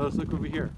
Now let's look over here.